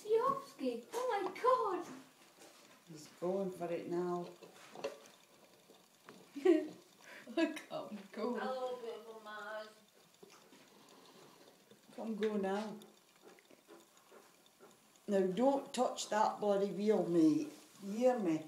Siovsky. Oh my god. He's going for it now. Look, I'm going. Hello, people, Mars. Come go now. Now don't touch that bloody wheel, mate. You hear me?